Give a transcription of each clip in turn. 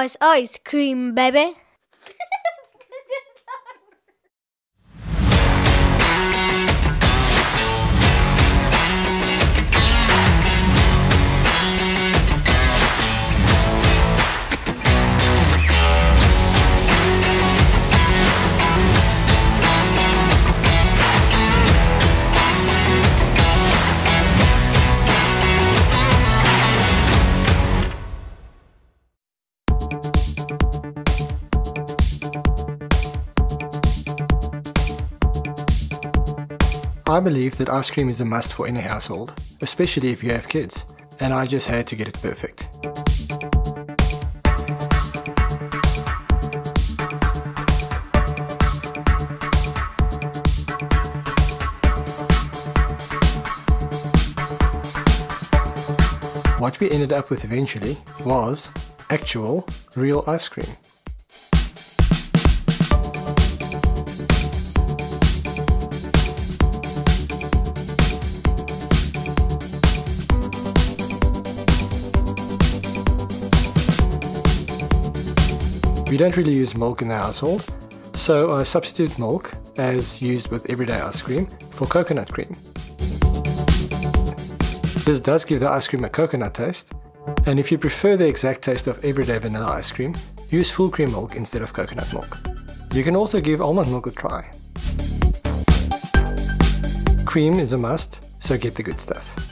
Ice cream, baby. I believe that ice cream is a must for any household, especially if you have kids, and I just had to get it perfect. What we ended up with eventually was actual, real ice cream. We don't really use milk in the household, so I substitute milk, as used with everyday ice cream, for coconut cream. This does give the ice cream a coconut taste, and if you prefer the exact taste of everyday vanilla ice cream, use full cream milk instead of coconut milk. You can also give almond milk a try. Cream is a must, so get the good stuff.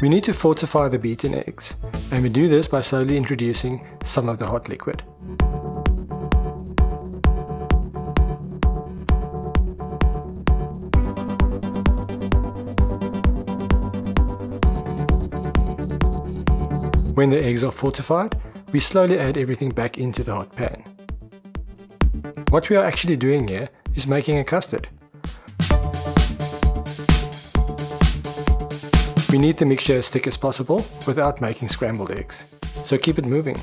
We need to fortify the beaten eggs, and we do this by slowly introducing some of the hot liquid. When the eggs are fortified, we slowly add everything back into the hot pan. What we are actually doing here is making a custard. We need the mixture as thick as possible without making scrambled eggs, so keep it moving.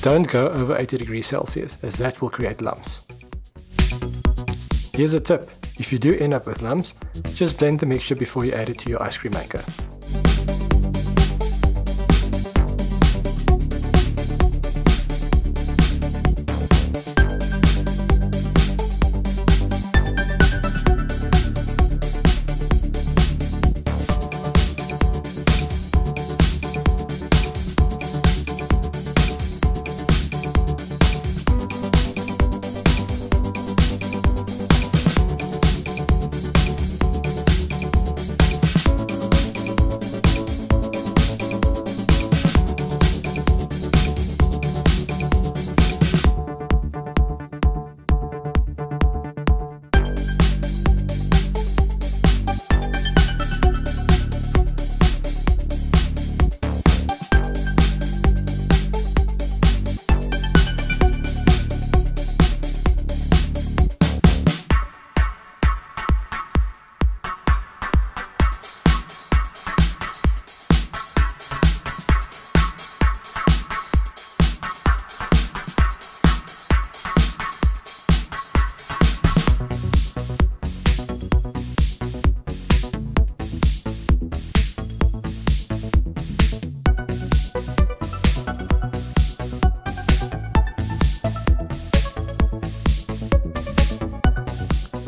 Don't go over 80 degrees Celsius as that will create lumps. Here's a tip. If you do end up with lumps, just blend the mixture before you add it to your ice cream maker.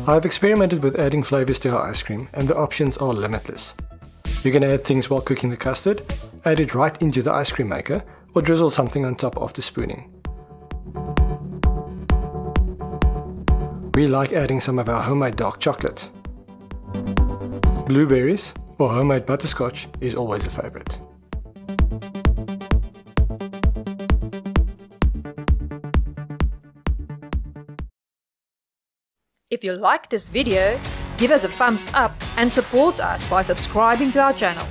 I've experimented with adding flavors to our ice cream and the options are limitless. You can add things while cooking the custard, add it right into the ice cream maker, or drizzle something on top after spooning. we like adding some of our homemade dark chocolate. Blueberries or homemade butterscotch is always a favorite. If you like this video, give us a thumbs up and support us by subscribing to our channel.